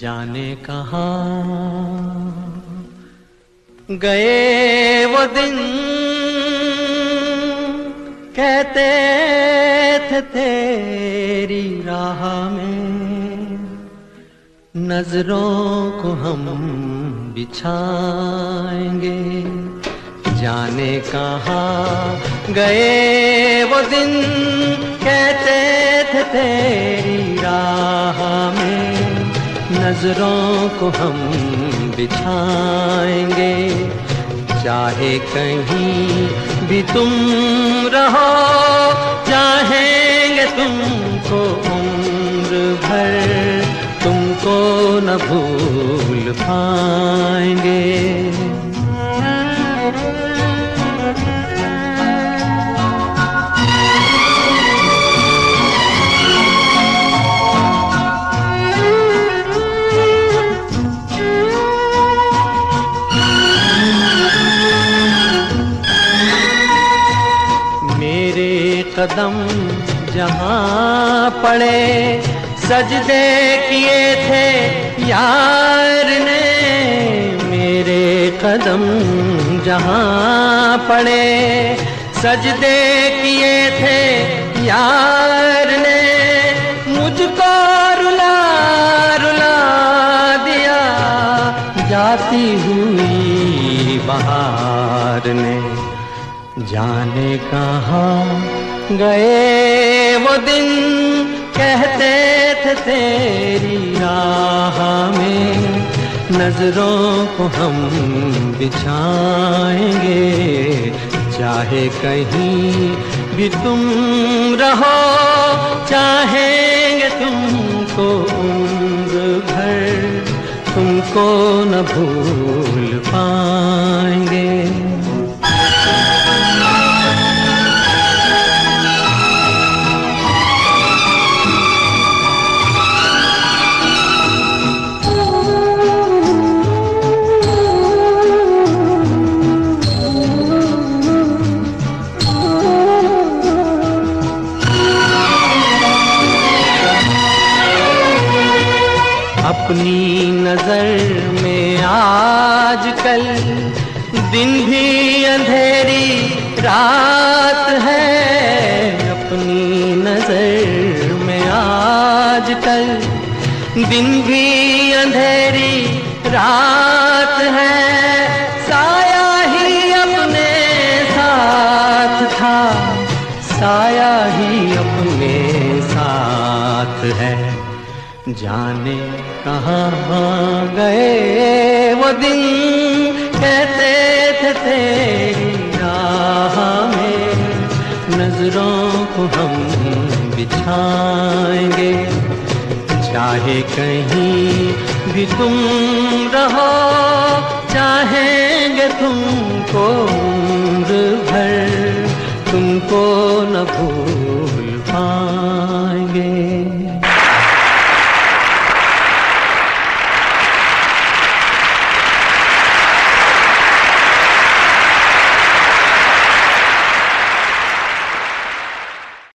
जाने कहा। गए वो दिन, कहते थे तेरी राह में, नज़रों को हम बिछाएँगे। जाने कहा। गए वो दिन, कहते थे तेरी राह नज़रों को हम बिछाएँगे। चाहे कहीं भी तुम रहो, चाहेंगे तुमको उम्र भर, तुमको न भूल पाएँगे। कदम जहाँ पड़े। सजदे किए थे यार ने मेरे कदम जहाँ पड़े। सजदे किए थे यार ने मुझको रुला रुला दिया। जाती हुई बहार ने जाने कहा गए वो दिन कहते थे तेरी राह में, नज़रों को हम बिछाएँगे। चाहे कहीं भी तुम रहो, चाहेंगे तुमको उम्र भर, तुमको न भूल पाएँगे। अपनी नज़र में आजकल दिन भी अंधेरी, रात है। अपनी नज़र में आजकल दिन भी अंधेरी, रात है। साया ही अपने साथ था, साया ही अपने साथ है। जाने कहाँ गए वो दिन? कहते थे तेरी राह में, नज़रों को हम बिछाएँगे। चाहे कहीं भी तुम रहो, चाहेंगे तुमको उम्र भर, तुमको न भूल पाए